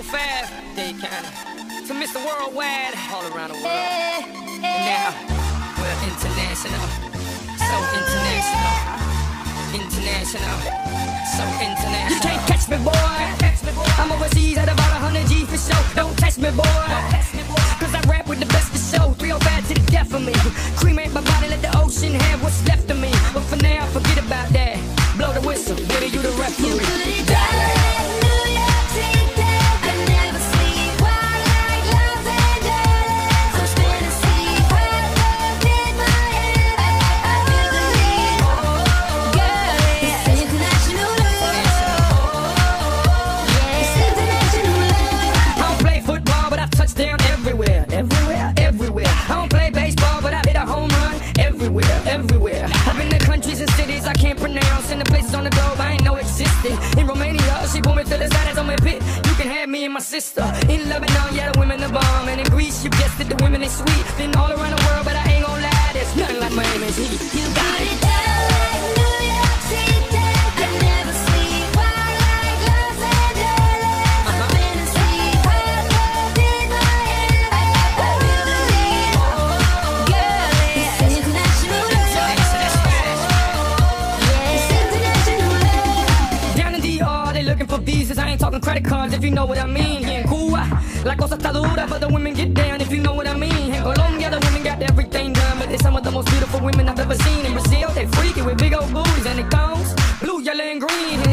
so fast, they kinda. To Mr. Worldwide, all around the world. And now, we're international, so eh. international. International, so international. You can't catch me, boy. Catch me, boy. I'm overseas at about 100 G for sure. Don't catch me, boy. Everywhere. I've been to countries and cities I can't pronounce, and the places on the globe I ain't know existed. In Romania, she pulled me to the side, that's on my pit. You can have me and my sister. In Lebanon, yeah, the women are bomb, and in Greece, you guessed it, the women is sweet. Been all around the world, but I ain't gon' lie, there's nothing like Miami's heat. You got it. credit cards if you know what I mean. Here in Cuba, la cosa está dura, but the women get down if you know what I mean. In Colombia, the women got everything done, but they're some of the most beautiful women I've ever seen. In Brazil, they freaky with big old booties and it goes blue, yellow, and green.